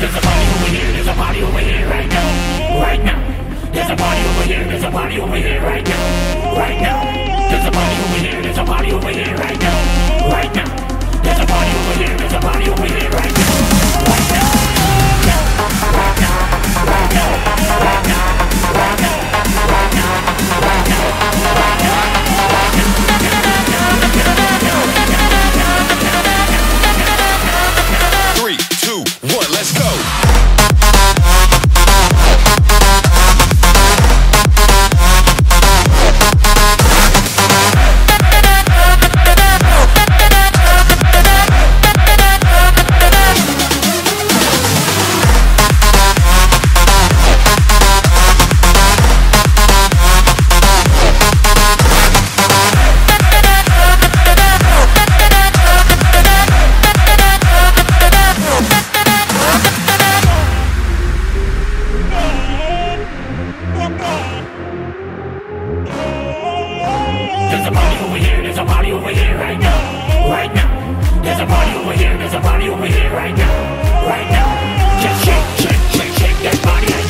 There's a body over here, there's a body over here right now, right now. There's a body over here, there's a body over here right now, There's a party over here, there's a party over here right now, right now. There's a party over here, there's a party over here right now, right now. Just shake, shake, shake, shake that body.